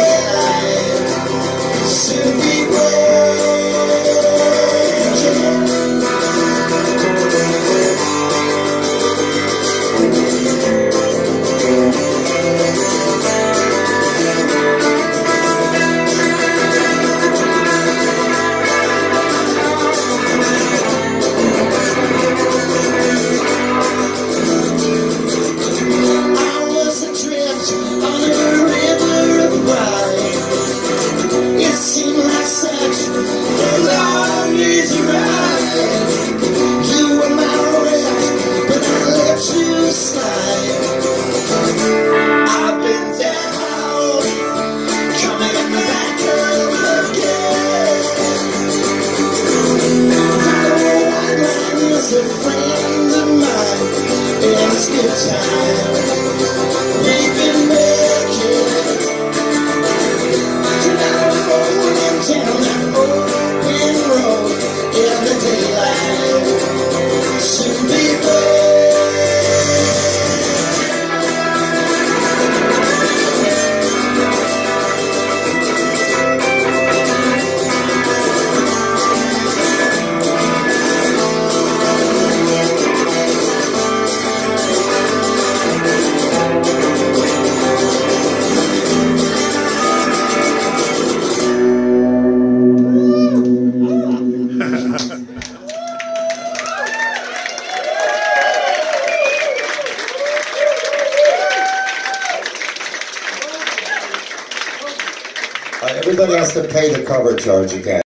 Yeah. Uh, everybody has to pay the cover charge again.